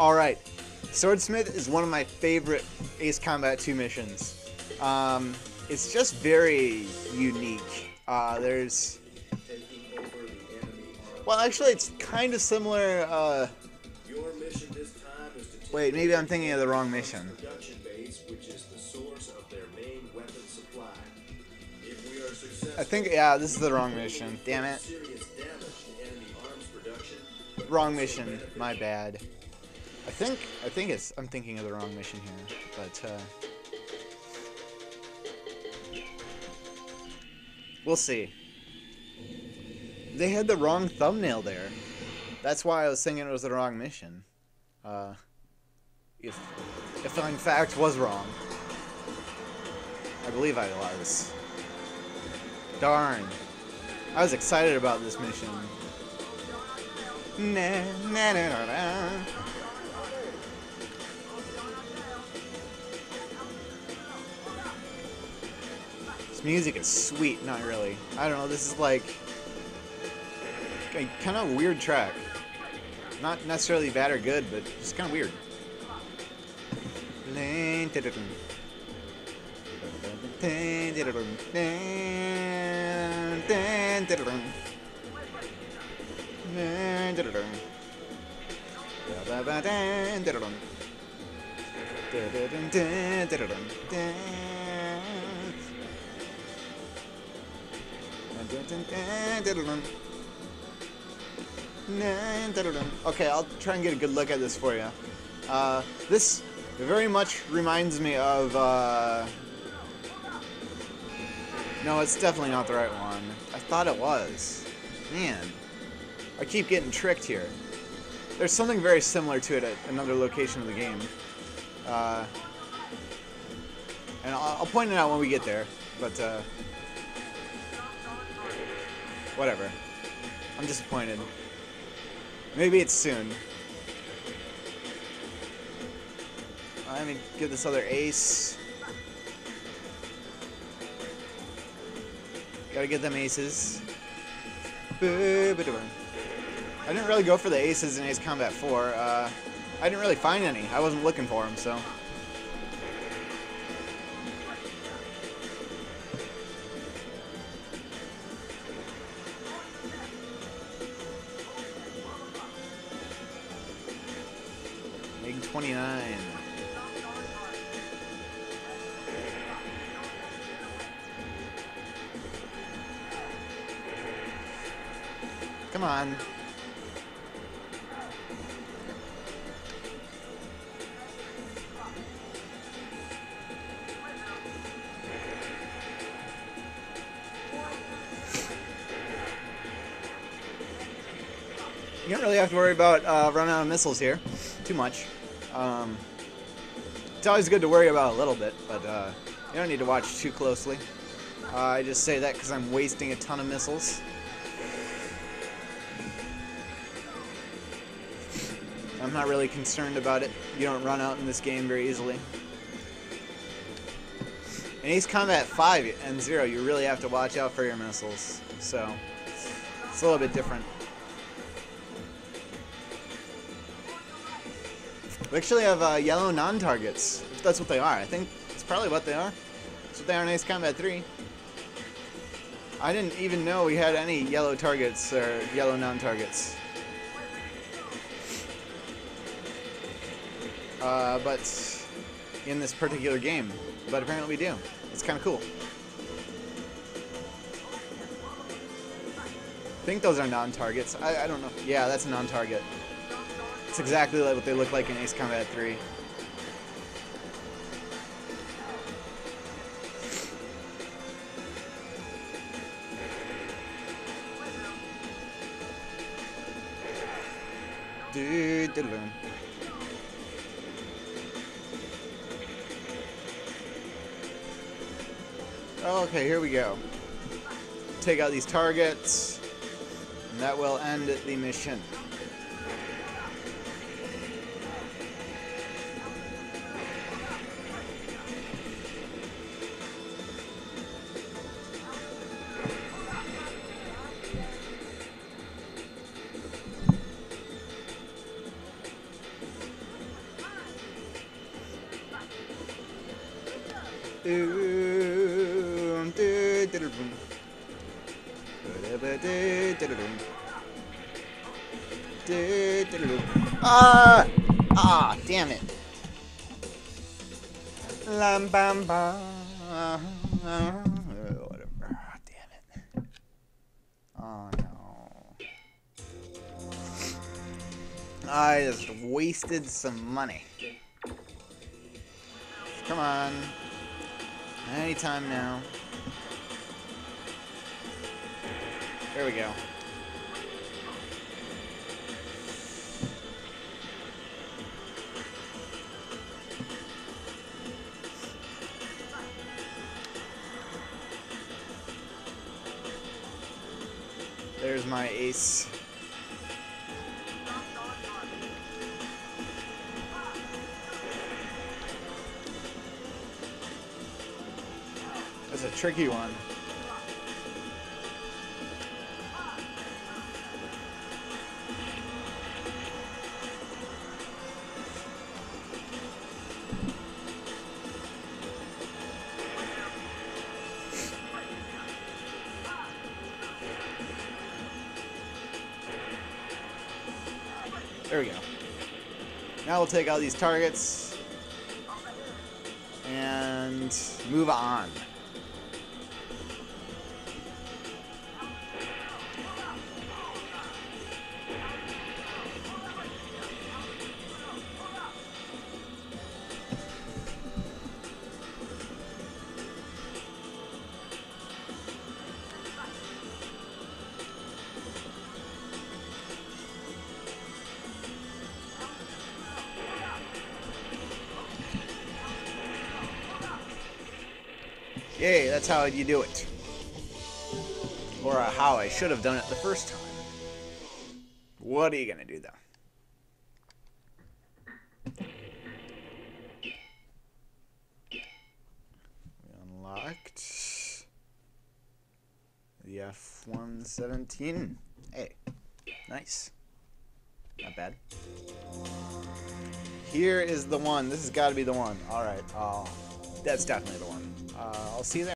All right, Swordsmith is one of my favorite Ace Combat 2 missions. Um, it's just very unique. Uh, there's well, actually, it's kind of similar. Uh, wait, maybe I'm thinking of the wrong mission. I think yeah, this is the wrong mission. Damn it, wrong mission. My bad. I think I think it's I'm thinking of the wrong mission here, but uh, we'll see. They had the wrong thumbnail there. That's why I was thinking it was the wrong mission. Uh, if if in fact was wrong, I believe I was. Darn. I was excited about this mission. Na, na, na, Music is sweet, not really. I don't know, this is like a kind of weird track. Not necessarily bad or good, but just kind of weird. Okay, I'll try and get a good look at this for you. Uh, this very much reminds me of. Uh... No, it's definitely not the right one. I thought it was. Man, I keep getting tricked here. There's something very similar to it at another location of the game. Uh, and I'll, I'll point it out when we get there, but uh, whatever. I'm disappointed. Maybe it's soon. Let me give this other ace. Gotta get them aces. I didn't really go for the aces in Ace Combat 4. Uh, I didn't really find any. I wasn't looking for them, so. 29. Come on. You don't really have to worry about uh, running out of missiles here, too much. Um, it's always good to worry about a little bit, but uh, you don't need to watch too closely. Uh, I just say that because I'm wasting a ton of missiles. I'm not really concerned about it. You don't run out in this game very easily. In Ace Combat 5 and 0, you really have to watch out for your missiles. So, it's a little bit different. We actually have uh, yellow non-targets, if that's what they are. I think it's probably what they are. That's what they are in Ace Combat 3. I didn't even know we had any yellow targets or yellow non-targets. Uh, but in this particular game. But apparently we do. It's kind of cool. I think those are non-targets. I, I don't know. Yeah, that's a non-target. It's exactly like what they look like in Ace Combat 3. Dude, dude, dude. Okay, here we go. Take out these targets, and that will end the mission. Ah! Ah, damn it. Lam bam bam. Whatever. Ah, damn it. Oh no. I just wasted some money. Come on. Anytime now. There we go. There's my ace. A tricky one. There we go. Now we'll take out these targets and move on. Yay, that's how you do it. Or uh, how I should have done it the first time. What are you gonna do though? We unlocked the F-117. Hey, nice. Not bad. Here is the one. This has got to be the one. All right. Oh, that's definitely the one. Uh, I'll see you there.